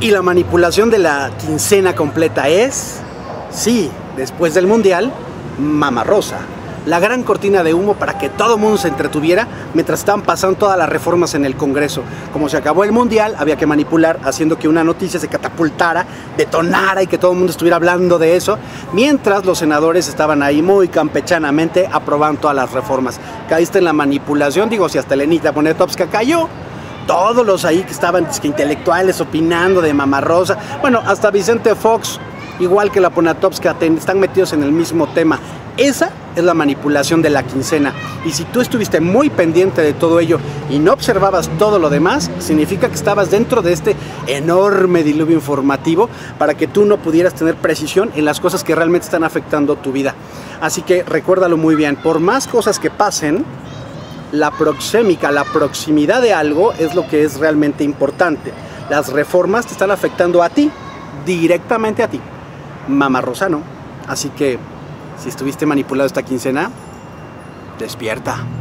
Y la manipulación de la quincena completa es, sí, después del Mundial, Mama Rosa la gran cortina de humo para que todo el mundo se entretuviera mientras estaban pasando todas las reformas en el Congreso. Como se acabó el Mundial, había que manipular haciendo que una noticia se catapultara, detonara y que todo el mundo estuviera hablando de eso, mientras los senadores estaban ahí muy campechanamente aprobando todas las reformas. Caíste en la manipulación, digo, si hasta Lenita Poniatowska cayó, todos los ahí que estaban que intelectuales opinando de Mamarrosa, bueno, hasta Vicente Fox, igual que la Poniatowska, están metidos en el mismo tema. Esa es la manipulación de la quincena. Y si tú estuviste muy pendiente de todo ello y no observabas todo lo demás, significa que estabas dentro de este enorme diluvio informativo para que tú no pudieras tener precisión en las cosas que realmente están afectando tu vida. Así que recuérdalo muy bien, por más cosas que pasen, la proxémica, la proximidad de algo es lo que es realmente importante. Las reformas te están afectando a ti, directamente a ti. Mamá Rosano. Así que si estuviste manipulado esta quincena, despierta.